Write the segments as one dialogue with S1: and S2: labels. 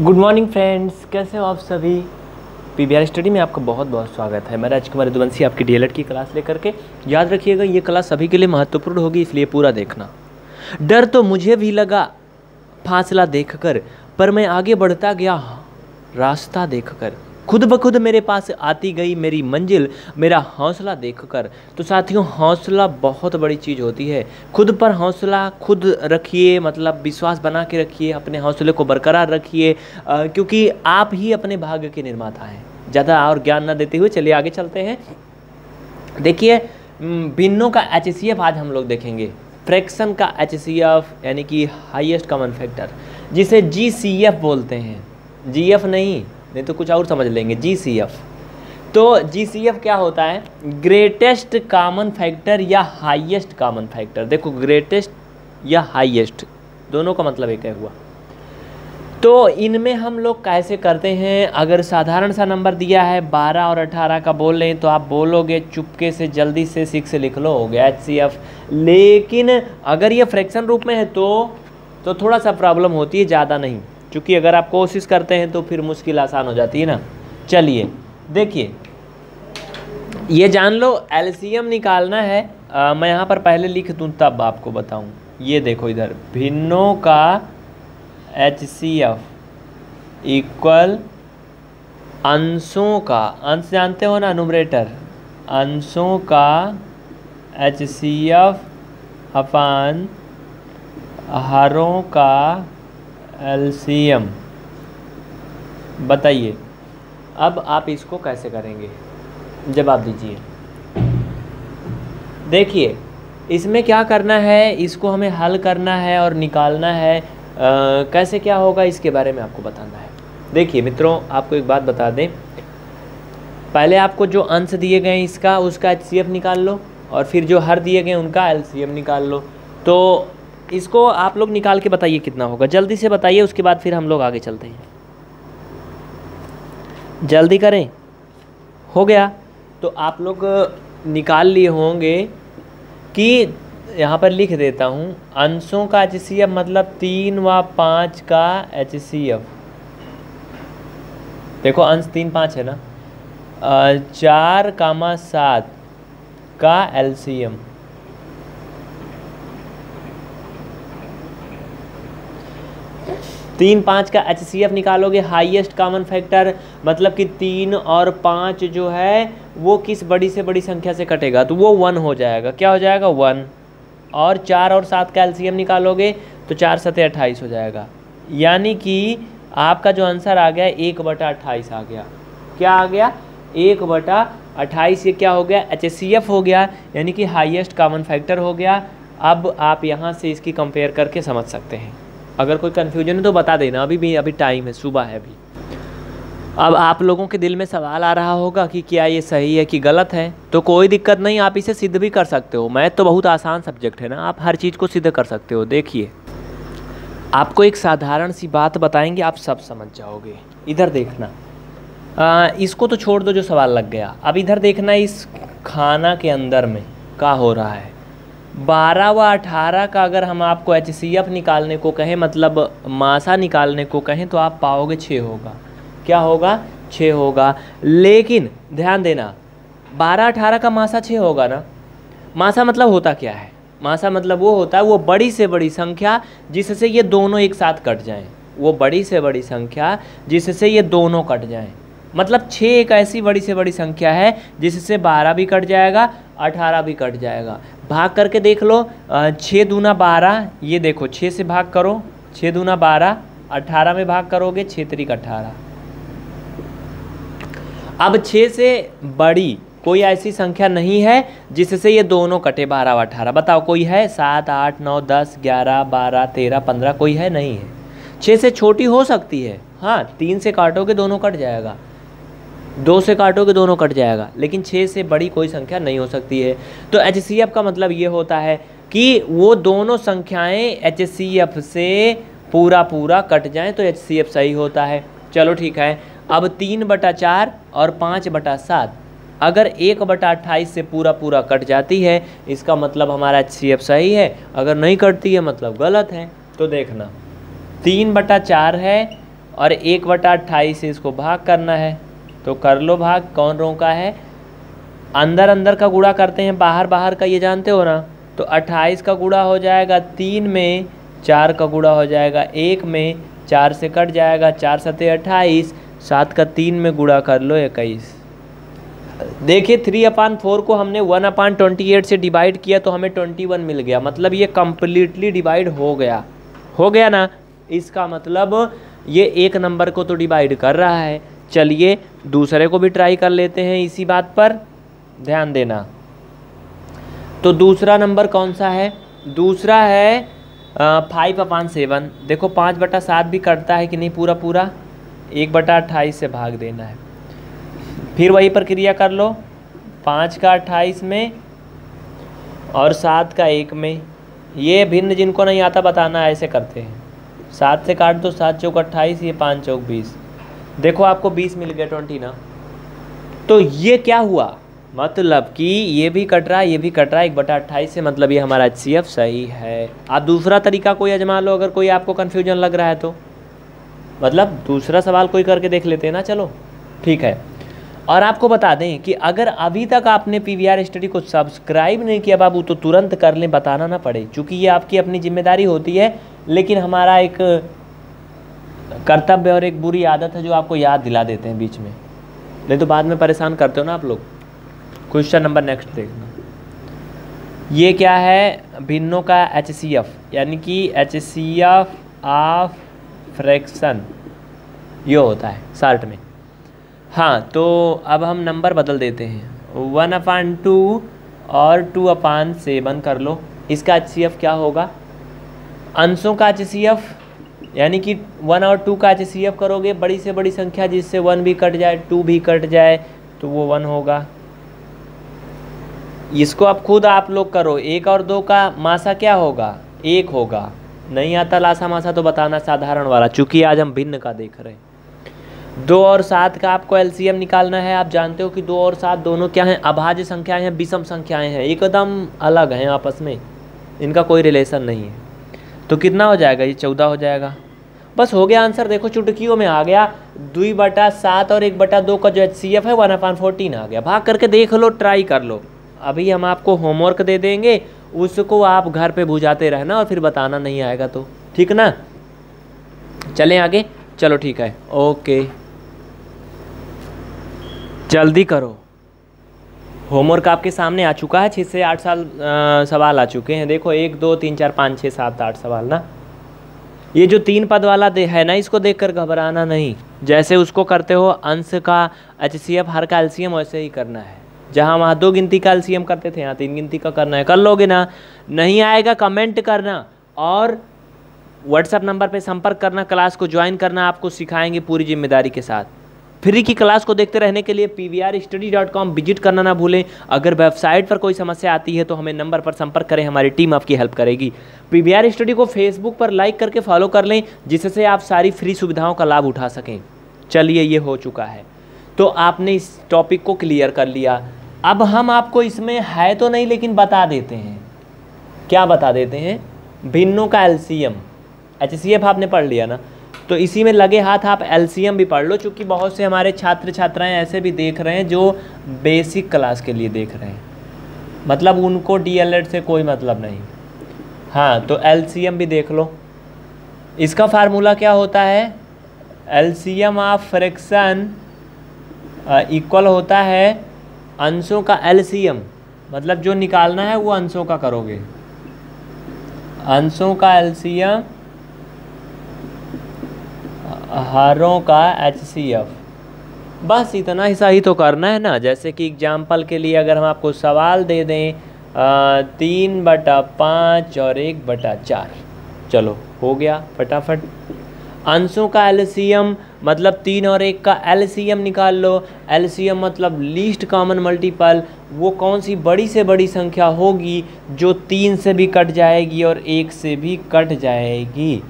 S1: Good morning friends कैसे हो आप सभी? पी बी आर स्टडी में आपका बहुत बहुत स्वागत है। मैं राजकुमार दुवंशी आपकी डी की क्लास लेकर के। याद रखिएगा, ये क्लास सभी के लिए महत्वपूर्ण होगी, इसलिए पूरा देखना। डर तो मुझे भी लगा, फासला देखकर, पर मैं आगे बढ़ता गया, रास्ता देखकर। खुद ब खुद मेरे पास आती गई मेरी मंजिल मेरा हौसला देखकर। तो साथियों हौसला बहुत बड़ी चीज़ होती है। खुद पर हौसला खुद रखिए मतलब विश्वास बना के रखिए अपने हौसले को बरकरार रखिए क्योंकि आप ही अपने भाग्य के निर्माता हैं। ज़्यादा और ज्ञान ना देते हुए चलिए आगे चलते हैं। देखिए म, भिन्नों का एचसीएफ आज हम लोग देखेंगे। फ्रैक्शन का एचसीएफ यानी कि हाईएस्ट कॉमन फैक्टर जिसे जीसीएफ बोलते हैं। जीएफ नहीं नहीं तो कुछ और समझ लेंगे जी सी एफ़ तो जी सी एफ़ क्या होता है? ग्रेटेस्ट कामन फैक्टर या हाईएस्ट कामन फैक्टर देखो ग्रेटेस्ट या हाईएस्ट दोनों का मतलब एक है हुआ। तो इनमें हम लोग कैसे करते हैं? अगर साधारण सा नंबर दिया है 12 और 18 का बोल लें तो आप बोलोगे, चुपके से, जल्दी से सिक्स लिख लो, हो गया एचसीएफ लेकिन अगर ये फ्रैक्शन रूप में है तो तो थोड़ा सा प्रॉब्लम होती है, ज़्यादा नहीं। क्योंकि अगर आप कोशिश करते हैं तो फिर मुश्किल आसान हो जाती है ना। चलिए देखिए। ये जान लो एलसीएम निकालना है। आ, मैं यहाँ पर पहले लिख दूँ तब आपको बताऊँ। ये देखो इधर भिन्नों का एच सी एफ़ इक्वल अंशों का अंश जानते हो ना न्यूमरेटर अंशों का एच सी एफ़ अपान हरों का एलसीएम। बताइए अब आप इसको कैसे करेंगे? जवाब दीजिए। देखिए इसमें क्या करना है इसको हमें हल करना है और निकालना है। आ, कैसे क्या होगा इसके बारे में आपको बताना है। देखिए मित्रों आपको एक बात बता दें। पहले आपको जो अंश दिए गए इसका उसका एचसीएफ निकाल लो और फिर जो हर दिए गए उनका एलसीएम निकाल लो। तो इसको आप लोग निकाल के बताइए कितना होगा। जल्दी से बताइए, उसके बाद फिर हम लोग आगे चलते हैं। जल्दी करें। हो गया। तो आप लोग निकाल लिए होंगे कि यहाँ पर लिख देता हूँ, अंशों का एच मतलब तीन व पाँच का एच देखो, अंश तीन पाँच है ना? चार कामा सात का एलसीएम तीन पाँच का एचसीएफ निकालोगे हाईएस्ट कॉमन फैक्टर मतलब कि तीन और पाँच जो है, वो किस बड़ी से बड़ी संख्या से कटेगा? तो वो वन हो जाएगा। क्या हो जाएगा? वन और चार और सात का एलसीएम निकालोगे तो चार सतह अट्ठाईस हो जाएगा। यानी कि आपका जो आंसर आ गया, एक बटा अट्ठाईस आ गया। क्या आ गया? एक बटा अट्ठाईस, ये क्या हो गया? एच हो गया। यानी कि हाईएस्ट कॉमन फैक्टर हो गया। अब आप यहाँ से इसकी कंपेयर करके समझ सकते हैं। अगर कोई कन्फ्यूज़न है तो बता देना। अभी भी अभी टाइम है सुबह है अभी। अब आप लोगों के दिल में सवाल आ रहा होगा कि क्या ये सही है कि गलत है? तो कोई दिक्कत नहीं आप इसे सिद्ध भी कर सकते हो। मैथ तो बहुत आसान सब्जेक्ट है ना आप हर चीज़ को सिद्ध कर सकते हो। देखिए आपको एक साधारण सी बात बताएँगे आप सब समझ जाओगे। इधर देखना। आ, इसको तो छोड़ दो जो सवाल लग गया। अब इधर देखना इस खाना के अंदर में क्या हो रहा है। बारह व अठारह का अगर हम आपको एचसीएफ निकालने को कहें मतलब मासा निकालने को कहें तो आप पाओगे छः होगा। क्या होगा? छः होगा। लेकिन ध्यान देना, बारह अठारह का मासा छः होगा ना? मासा मतलब होता क्या है? मासा मतलब वो होता है, वो बड़ी से बड़ी संख्या जिससे ये दोनों एक साथ कट जाएँ। वो बड़ी से बड़ी संख्या जिससे ये दोनों कट जाएँ। मतलब छः एक ऐसी बड़ी से बड़ी संख्या है जिससे बारह भी कट जाएगा, अठारह भी कट जाएगा। भाग करके देख लो छः दूना बारह, ये देखो छः से भाग करो छः दूना बारह, अठारह में भाग करोगे छः तरीक अठारह। अब छः से बड़ी कोई ऐसी संख्या नहीं है जिससे ये दोनों कटे, बारह और अठारह। बताओ, कोई है? सात, आठ, नौ, दस, ग्यारह, बारह, तेरह, पंद्रह, कोई है? नहीं है। छः से छोटी हो सकती है। हाँ तीन से काटोगे, दोनों कट जाएगा। दो से काटोगे दोनों कट जाएगा, लेकिन छः से बड़ी कोई संख्या नहीं हो सकती है। तो एचसीएफ का मतलब ये होता है कि वो दोनों संख्याएँ एचसीएफ से पूरा पूरा कट जाएँ तो एचसीएफ सही होता है। चलो ठीक है, अब तीन बटा चार और पाँच बटा सात, अगर एक बटा अट्ठाईस से पूरा पूरा कट जाती है, इसका मतलब हमारा एचसीएफ सही है, अगर नहीं कटती है मतलब गलत है। तो देखना, तीन बटा चार है और एक बटा अट्ठाईस से इसको भाग करना है। तो कर लो भाग, कौन रोका है? अंदर अंदर का गुड़ा करते हैं, बाहर बाहर का, ये जानते हो ना? तो अट्ठाईस का गुड़ा हो जाएगा, तीन में चार का गुड़ा हो जाएगा, एक में चार से कट जाएगा, चार सतह अट्ठाईस, सात का तीन में गुड़ा कर लो इक्कीस। देखिए थ्री अपान फोर को हमने वन अपान ट्वेंटी एट से डिवाइड किया तो हमें ट्वेंटी वन मिल गया। मतलब ये कम्प्लीटली डिवाइड हो गया। हो गया ना? इसका मतलब ये एक नंबर को तो डिवाइड कर रहा है। चलिए, दूसरे को भी ट्राई कर लेते हैं इसी बात पर। ध्यान देना। तो दूसरा नंबर कौन सा है? दूसरा है फाइव अपान सेवन देखो, पाँच बटा सात भी कटता है कि नहीं पूरा पूरा? एक बटा अट्ठाईस से भाग देना है। फिर वही प्रक्रिया कर लो। पाँच का अट्ठाईस में और सात का एक में। ये भिन्न जिनको नहीं आता बताना, ऐसे करते हैं। सात से काट दो, सात चौक अट्ठाईस, ये पाँच चौक बीस। देखो आपको बीस मिल गया ट्वेंटी ना। तो ये क्या हुआ? मतलब कि ये भी कट रहा है ये भी कट रहा है एक बटा अट्ठाईस से मतलब ये हमारा एच सही है। आप दूसरा तरीका कोई आजमा लो, अगर कोई आपको कन्फ्यूज़न लग रहा है तो। मतलब दूसरा सवाल कोई करके देख लेते हैं ना, चलो। ठीक है। और आपको बता दें कि अगर अभी तक आपने पी वी आर स्टडी को सब्सक्राइब नहीं किया, बाबू तो तुरंत कर लें, बताना ना पड़े। क्योंकि ये आपकी अपनी ज़िम्मेदारी होती है, लेकिन हमारा एक कर्तव्य और एक बुरी आदत है जो आपको याद दिला देते हैं बीच में। नहीं तो बाद में परेशान करते हो ना आप लोग? क्वेश्चन नंबर नेक्स्ट देखना। ये क्या है? भिन्नों का एच सी एफ़ यानी कि H C F of fraction ये होता है शार्ट में। हाँ तो अब हम नंबर बदल देते हैं। वन अपान टू और टू अपान सेवन कर लो। इसका एच सी एफ़ क्या होगा? अंशों का एच सी एफ़ यानी कि वन और टू का एच सी एफ़ करोगे, बड़ी से बड़ी संख्या जिससे वन भी कट जाए टू भी कट जाए तो वो वन होगा। इसको आप खुद आप लोग करो। एक और दो का मासा क्या होगा? एक होगा। नहीं आता लासा मासा तो बताना साधारण वाला, चूँकि आज हम भिन्न का देख रहे हैं। दो और सात का आपको एलसीएम निकालना है। आप जानते हो कि दो और सात दोनों क्या हैं? अभाज्य संख्याएँ हैं, विषम संख्याएँ हैं। एकदम अलग हैं आपस में। इनका कोई रिलेशन नहीं है। तो कितना हो जाएगा? ये चौदह हो जाएगा। बस हो गया आंसर। देखो चुटकियों में आ गया। दुई बटा सात और एक बटा दो का जो एच है वन अपान फोर्टीन आ गया। भाग करके देख लो ट्राई कर लो। अभी हम आपको होमवर्क दे देंगे। उसको आप घर पे बुझाते रहना और फिर बताना नहीं आएगा तो। ठीक ना? चलें आगे। चलो ठीक है। ओके जल्दी करो। होमवर्क आपके सामने आ चुका है। छः से आठ साल आ, सवाल आ चुके हैं। देखो एक दो तीन चार पाँच छः सात आठ सवाल ना? ये जो तीन पद वाला दे है ना, इसको देखकर घबराना नहीं। जैसे उसको करते हो, अंश का एच सी एफ़ हर का एल्सियम वैसे ही करना है। जहाँ वहाँ दो गिनती का एल्सियम करते थे, यहाँ तीन गिनती का करना है। कर लोगे ना, नहीं आएगा कमेंट करना। और व्हाट्सएप नंबर पे संपर्क करना क्लास को ज्वाइन करना, आपको सिखाएँगे पूरी ज़िम्मेदारी के साथ। फ्री की क्लास को देखते रहने के लिए पी विज़िट करना ना भूलें। अगर वेबसाइट पर कोई समस्या आती है तो हमें नंबर पर संपर्क करें, हमारी टीम आपकी हेल्प करेगी। पी स्टडी को फेसबुक पर लाइक करके फॉलो कर लें, जिससे आप सारी फ्री सुविधाओं का लाभ उठा सकें। चलिए, ये हो चुका है। तो आपने इस टॉपिक को क्लियर कर लिया। अब हम आपको इसमें है तो नहीं, लेकिन बता देते हैं। क्या बता देते हैं? भिन्नों का एलसीएम। एच सी एफ़ आपने पढ़ लिया ना? तो इसी में लगे हाथ आप एलसीएम भी पढ़ लो, चूँकि बहुत से हमारे छात्र छात्राएँ ऐसे भी देख रहे हैं जो बेसिक क्लास के लिए देख रहे हैं। मतलब उनको डीएलएड से कोई मतलब नहीं। हाँ तो एलसीएम भी देख लो। इसका फार्मूला क्या होता है? एलसीएम ऑफ़ फ्रैक्शन इक्वल होता है अंशों का एलसीएम मतलब जो निकालना है वो अंशों का करोगे। अंशों का एलसीएम हारों का एच सी एफ़ बस इतना ही सही तो करना है ना जैसे कि एग्ज़ाम्पल के लिए अगर हम आपको सवाल दे दें आ, तीन बटा पाँच और एक बटा चार। चलो हो गया फटाफट। अंशों का एलसीएम मतलब तीन और एक का एलसीएम निकाल लो। एलसीएम मतलब लीस्ट कॉमन मल्टीपल वो कौन सी बड़ी से बड़ी संख्या होगी जो तीन से भी कट जाएगी और एक से भी कट जाएगी?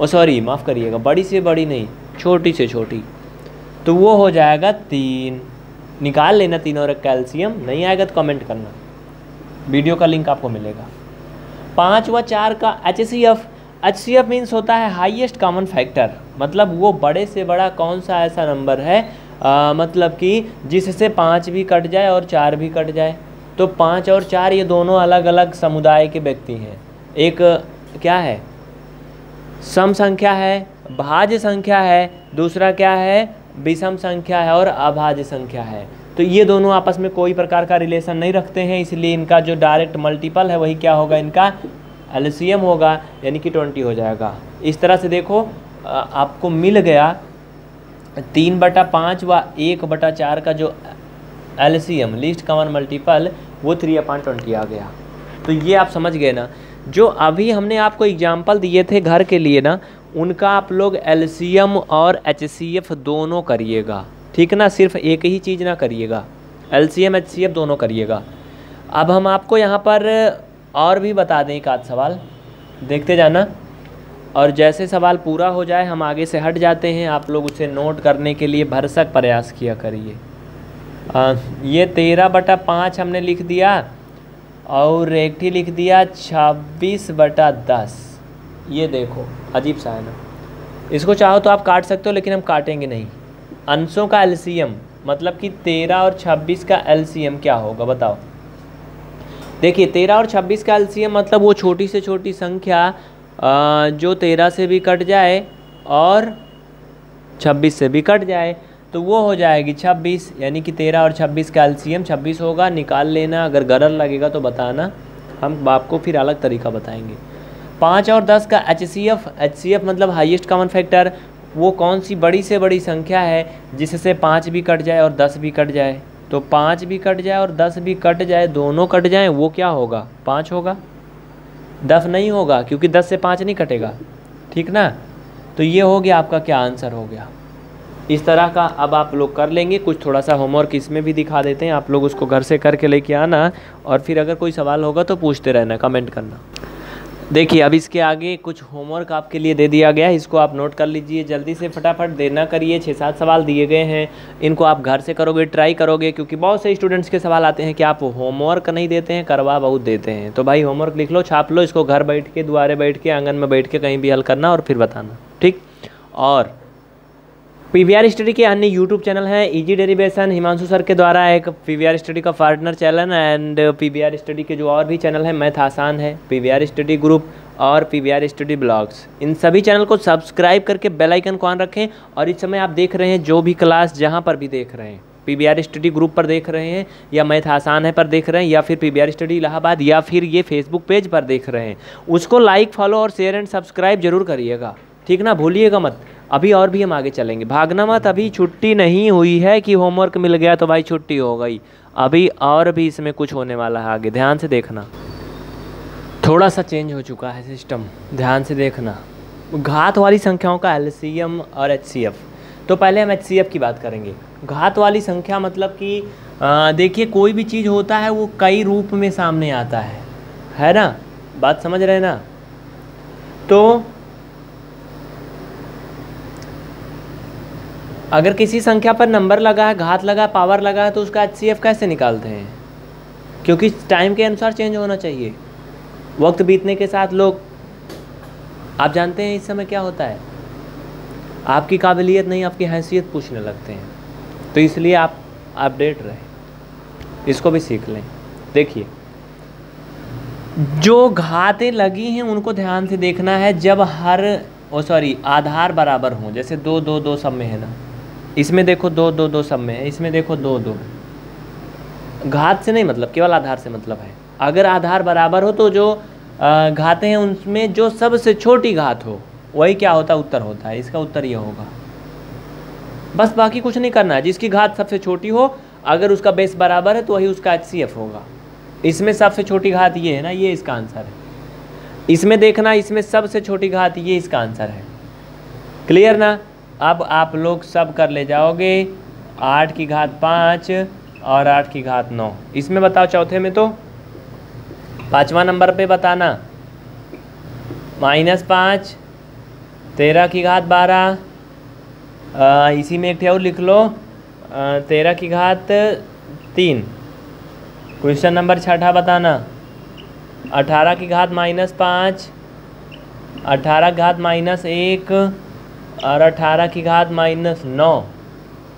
S1: ओ सॉरी माफ़ करिएगा बड़ी से बड़ी नहीं छोटी से छोटी। तो वो हो जाएगा तीन। निकाल लेना तीन और कैल्शियम नहीं आएगा तो कमेंट करना। वीडियो का लिंक आपको मिलेगा। पाँच व चार का H C F H C F means होता है हाईएस्ट कॉमन फैक्टर मतलब वो बड़े से बड़ा कौन सा ऐसा नंबर है? आ, मतलब कि जिससे पाँच भी कट जाए और चार भी कट जाए। तो पाँच और चार ये दोनों अलग अलग समुदाय के व्यक्ति हैं। एक क्या है? सम संख्या है, भाज्य संख्या है, दूसरा क्या है, विषम संख्या है और अभाज्य संख्या है। तो ये दोनों आपस में कोई प्रकार का रिलेशन नहीं रखते हैं, इसलिए इनका जो डायरेक्ट मल्टीपल है, वही क्या होगा? इनका एलसीएम होगा, यानी कि ट्वेंटी हो जाएगा। इस तरह से देखो आपको मिल गया तीन बटा पाँच व एक बटा चार का जो एलसीएम लिस्ट कॉमन मल्टीपल वो थ्री अपॉइंट ट्वेंटी आ गया। तो ये आप समझ गए ना? जो अभी हमने आपको एग्ज़ाम्पल दिए थे घर के लिए ना, उनका आप लोग एलसीएम और एचसीएफ दोनों करिएगा। ठीक ना? सिर्फ़ एक ही चीज़ ना करिएगा। L C M H C F दोनों करिएगा। अब हम आपको यहाँ पर और भी बता दें एक आध सवाल। देखते जाना। और जैसे सवाल पूरा हो जाए, हम आगे से हट जाते हैं। आप लोग उसे नोट करने के लिए भरसक प्रयास किया करिए। ये तेरह बटा पाँच हमने लिख दिया। और एक ही लिख दिया छब्बीस बटा दस। ये देखो, अजीब सा है ना। इसको चाहो तो आप काट सकते हो, लेकिन हम काटेंगे नहीं। अंशों का एलसीएम मतलब कि तेरह और छब्बीस का एलसीएम क्या होगा, बताओ। देखिए, तेरह और छब्बीस का एलसीएम मतलब वो छोटी से छोटी संख्या जो तेरह से भी कट जाए और छब्बीस से भी कट जाए। तो वो हो जाएगी छब्बीस, यानी कि तेरह और छब्बीस का एलसीएम छब्बीस होगा, निकाल लेना, अगर गलत लगेगा तो बताना। हम आपको फिर अलग तरीका बताएँगे। पाँच और दस का H C F H C F मतलब हाईएस्ट कॉमन फैक्टर वो कौन सी बड़ी से बड़ी संख्या है, जिससे पाँच भी कट जाए और दस भी कट जाए? तो पाँच भी कट जाए और दस भी कट जाए, दोनों कट जाए, वो क्या होगा? पाँच होगा? दस नहीं होगा, क्योंकि दस से पाँच नहीं कटेगा। ठीक ना? तो ये हो गया आपका क्या आंसर हो गया। इस तरह का अब आप लोग कर लेंगे। कुछ थोड़ा सा होमवर्क इसमें भी दिखा देते हैं। आप लोग उसको घर से करके लेके आना और फिर अगर कोई सवाल होगा तो पूछते रहना कमेंट करना। देखिए, अब इसके आगे कुछ होमवर्क आपके लिए दे दिया गया है। इसको आप नोट कर लीजिए। जल्दी से फटाफट देना करिए। छः सात सवाल दिए गए हैं। इनको आप घर से करोगे ट्राई करोगे, क्योंकि बहुत से स्टूडेंट्स के सवाल आते हैं कि आप होमवर्क नहीं देते हैं, करवा बहुत देते हैं। तो भाई होमवर्क लिख लो, छाप लो, इसको घर बैठ के, दुआरे बैठ के, आँगन में बैठ के कहीं भी हल करना और फिर बताना। ठीक? और पी वी आर स्टडी के अन्य यूट्यूब चैनल हैं इजी डेरिवेशन हिमांशु सर के द्वारा एक पी वी आर स्टडी का partner channel and P V R study के जो और भी चैनल हैं मैथ आसान है P V R study group और P V R study blogs इन सभी चैनल को सब्सक्राइब करके बेल आइकन को ऑन रखें और इस समय आप देख रहे हैं जो भी क्लास जहाँ पर भी देख रहे हैं। P V R study group पर देख रहे हैं या मैथ आसान है पर देख रहे हैं या फिर P V R study Allahabad या फिर ये फेसबुक पेज पर देख रहे हैं। उसको लाइक फॉलो और शेयर एंड सब्सक्राइब ज़रूर करिएगा। ठीक ना? भूलिएगा मत। अभी और भी हम आगे चलेंगे। भागना मत, अभी छुट्टी नहीं हुई है कि होमवर्क मिल गया तो भाई छुट्टी हो गई। अभी और भी इसमें कुछ होने वाला है आगे। ध्यान से देखना। थोड़ा सा चेंज हो चुका है सिस्टम ध्यान से देखना। घात वाली संख्याओं का एलसीएम और एचसीएफ तो पहले हम एचसीएफ की बात करेंगे। घात वाली संख्या मतलब कि देखिए, कोई भी चीज़ होता है, वो कई रूप में सामने आता है। है ना? बात समझ रहे ना? तो अगर किसी संख्या पर नंबर लगा है, घात लगा है पावर लगा है तो उसका एच कैसे निकालते हैं? क्योंकि टाइम के अनुसार चेंज होना चाहिए। वक्त बीतने के साथ लोग, आप जानते हैं इस समय क्या होता है? आपकी काबिलियत नहीं, आपकी हैसियत पूछने लगते हैं। तो इसलिए आप अपडेट रहें। इसको भी सीख लें। देखिए, जो घातें लगी हैं, उनको ध्यान से देखना है। जब हर, ओ सॉरी आधार बराबर हों, जैसे दो दो दो सब में है ना? इसमें देखो दो दो दो सब में है। इसमें देखो दो दो। घात से नहीं मतलब केवल आधार से मतलब है। अगर आधार बराबर हो तो जो घाते हैं उनमें जो सबसे छोटी घात हो, वही क्या होता है उत्तर होता है। इसका उत्तर ये होगा। बस बाकी कुछ नहीं करना है। जिसकी घात सबसे छोटी हो, अगर उसका बेस बराबर है तो वही उसका एच सी एफ़ होगा। इसमें सबसे छोटी घात ये है ना, ये इसका आंसर है। इसमें देखना, इसमें सबसे छोटी घात ये इसका आंसर है। क्लियर ना? अब आप लोग सब कर ले जाओगे। आठ की घात पाँच और आठ की घात नौ। इसमें बताओ चौथे में तो? पाँचवा नंबर पे बताना। माइनस पाँच, तेरह की घात बारह इसी में एक और लिख लो तेरह की घात तीन। क्वेश्चन नंबर छठा बताना। अठारह की घात माइनस पाँच, अठारह घात माइनस एक और अठारह की घात माइनस नौ।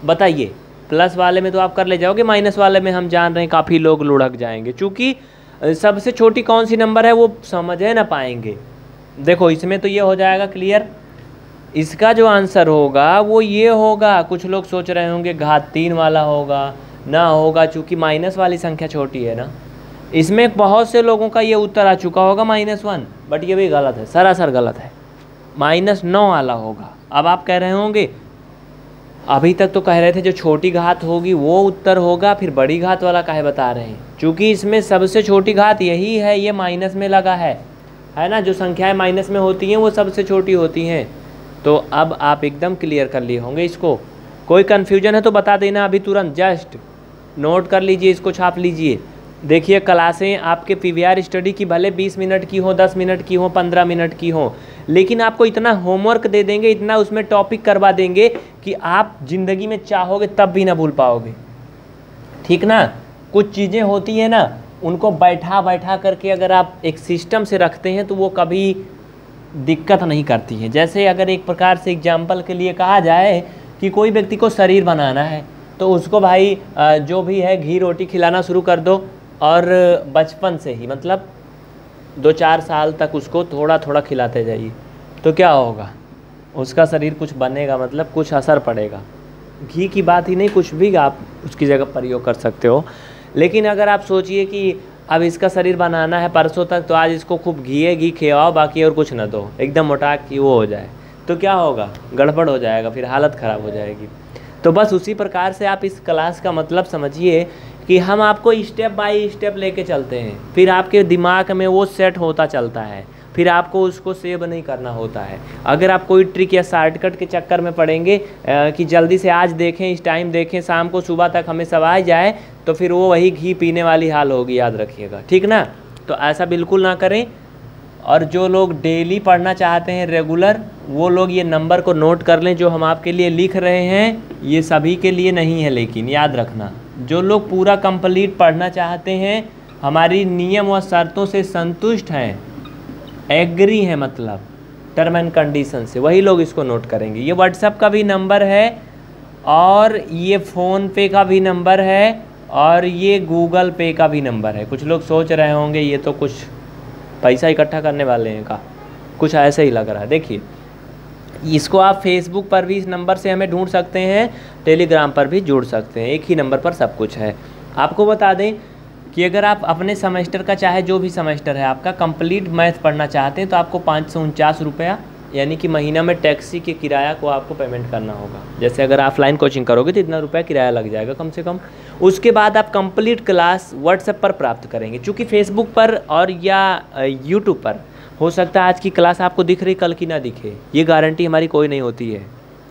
S1: बताइए, प्लस वाले में तो आप कर ले जाओगे, माइनस वाले में हम जान रहे हैं काफ़ी लोग लुढ़क जाएँगे क्योंकि सबसे छोटी कौन सी नंबर है वो समझ ना पाएँगे। देखो, इसमें तो ये हो जाएगा क्लियर। इसका जो आंसर होगा, वो ये होगा, कुछ लोग सोच रहे होंगे घात तीन वाला होगा, ना होगा, चूँकि माइनस वाली संख्या छोटी है ना। इसमें बहुत से लोगों का ये उत्तर आ चुका होगा माइनस वन, बट ये भी गलत है, सरासर गलत है। माइनस नौ वाला होगा। अब आप कह रहे होंगे, अभी तक तो कह रहे थे जो छोटी घात होगी वो उत्तर होगा, फिर बड़ी घात वाला काहे बता रहे हैं? क्योंकि इसमें सबसे छोटी घात यही है, ये माइनस में लगा है। है ना? जो संख्याएँ माइनस में होती हैं, वो सबसे छोटी होती हैं। तो अब आप एकदम क्लियर कर लिए होंगे इसको। कोई कन्फ्यूज़न है तो बता देना अभी तुरंत, जस्ट नोट कर लीजिए, इसको छाप लीजिए। देखिए, क्लासें आपके पीवीआर स्टडी की भले 20 मिनट की हो 10 मिनट की हो 15 मिनट की हो, लेकिन आपको इतना होमवर्क दे देंगे, इतना उसमें टॉपिक करवा देंगे कि आप ज़िंदगी में चाहोगे तब भी ना भूल पाओगे। ठीक ना? कुछ चीज़ें होती हैं ना, उनको बैठा बैठा करके अगर आप एक सिस्टम से रखते हैं तो वो कभी दिक्कत नहीं करती हैं। जैसे अगर एक प्रकार से एग्ज़ाम्पल के लिए कहा जाए कि कोई व्यक्ति को शरीर बनाना है तो उसको भाई जो भी है, घी, रोटी खिलाना शुरू कर दो। और बचपन से ही मतलब दो चार साल तक उसको थोड़ा थोड़ा खिलाते जाइए। तो क्या होगा? उसका शरीर कुछ बनेगा मतलब कुछ असर पड़ेगा। घी की बात ही नहीं, कुछ भी आप उसकी जगह प्रयोग कर सकते हो। लेकिन अगर आप सोचिए कि अब इसका शरीर बनाना है परसों तक तो आज इसको खूब घी घी खिलाओ, बाकी और कुछ ना दो। एकदम मोटा कि वो हो जाए। तो क्या होगा? गड़बड़ हो जाएगा, फिर हालत ख़राब हो जाएगी। तो बस उसी प्रकार से आप इस क्लास का मतलब समझिए कि हम आपको स्टेप बाय स्टेप लेके चलते हैं। फिर आपके दिमाग में वो सेट होता चलता है। फिर आपको उसको सेव नहीं करना होता है। अगर आप कोई ट्रिक या शॉर्टकट के चक्कर में पड़ेंगे कि जल्दी से आज देखें, इस टाइम देखें, शाम को सुबह तक हमें आ जाए तो फिर वो वही घी पीने वाली हाल होगी, याद रखिएगा। ठीक ना? तो ऐसा बिल्कुल ना करें। और जो लोग डेली पढ़ना चाहते हैं रेगुलर वो लोग ये नंबर को नोट कर लें जो हम आपके लिए लिख रहे हैं। ये सभी के लिए नहीं है, लेकिन याद रखना। जो लोग पूरा कंप्लीट पढ़ना चाहते हैं, हमारी नियम व शर्तों से संतुष्ट हैं। एग्री हैं मतलब टर्म एंड कंडीशन से। वही लोग इसको नोट करेंगे। ये व्हाट्सएप का भी नंबर है और ये फ़ोन पे का भी नंबर है और ये गूगल पे का भी नंबर है। कुछ लोग सोच रहे होंगे, ये तो कुछ पैसा इकट्ठा करने वाले हैं का। कुछ ऐसे ही लग रहा है। देखिए इसको आप फेसबुक पर भी इस नंबर से हमें ढूंढ सकते हैं टेलीग्राम पर भी जुड़ सकते हैं। एक ही नंबर पर सब कुछ है। आपको बता दें कि अगर आप अपने सेमेस्टर का, चाहे जो भी सेमेस्टर है, आपका कंप्लीट मैथ पढ़ना चाहते हैं तो आपको पाँच सौ उनचास रुपया, यानी कि महीना में टैक्सी के किराया को आपको पेमेंट करना होगा। जैसे अगर ऑफलाइन कोचिंग करोगे तो इतना रुपया किराया लग जाएगा कम से कम। उसके बाद आप कंप्लीट क्लास व्हाट्सएप पर प्राप्त करेंगे। चूँकि फेसबुक पर और या यूट्यूब पर हो सकता है आज की क्लास आपको दिख रही, कल की ना दिखे। ये गारंटी हमारी कोई नहीं होती है।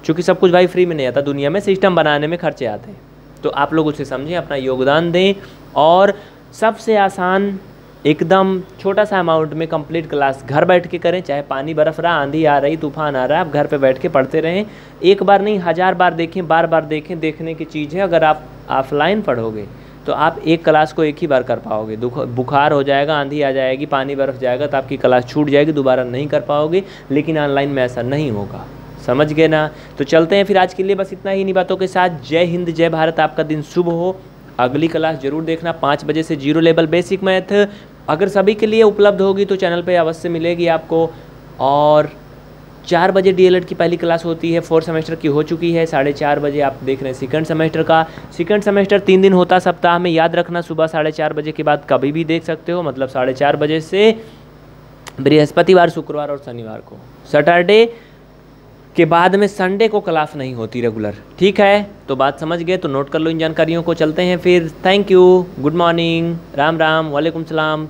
S1: क्योंकि सब कुछ भाई फ्री में नहीं आता, दुनिया में सिस्टम बनाने में खर्चे आते हैं। तो आप लोग उसे समझें, अपना योगदान दें और सबसे आसान, एकदम छोटा सा अमाउंट में कंप्लीट क्लास घर बैठ के करें। चाहे पानी बर्फ़ रहा, आंधी आ रही, तूफ़ान आ रहा है आप घर पे बैठ के पढ़ते रहें। एक बार नहीं, हज़ार बार देखें, बार बार देखें, देखने की चीज़ है। अगर आप ऑफलाइन पढ़ोगे तो आप एक क्लास को एक ही बार कर पाओगे। बुखार हो जाएगा, आंधी आ जाएगी, पानी बर्फ़ जाएगा तो आपकी क्लास छूट जाएगी, दोबारा नहीं कर पाओगे, लेकिन ऑनलाइन में ऐसा नहीं होगा। समझ गए ना? तो चलते हैं फिर आज के लिए बस इतना ही नहीं बातों के साथ। जय हिंद, जय भारत, आपका दिन शुभ हो। अगली क्लास ज़रूर देखना, पाँच बजे से ज़ीरो लेवल बेसिक मैथ। अगर सभी के लिए उपलब्ध होगी तो चैनल पे अवश्य मिलेगी आपको। और चार बजे डी की पहली क्लास होती है फोर्थ सेमेस्टर की हो चुकी है, साढ़े चार बजे आप देख रहे हैं सेकंड सेमेस्टर का। सेकंड सेमेस्टर तीन दिन होता सप्ताह में, याद रखना, सुबह साढ़े चार बजे के बाद कभी भी देख सकते हो मतलब साढ़े चार बजे से बृहस्पतिवार, शुक्रवार और शनिवार को। सैटरडे के बाद में संडे को क्लास नहीं होती रेगुलर ठीक है? तो बात समझ गए तो नोट कर लो इन जानकारियों को, चलते हैं फिर। Thank you good morning Ram Ram. वालेकुम सलाम.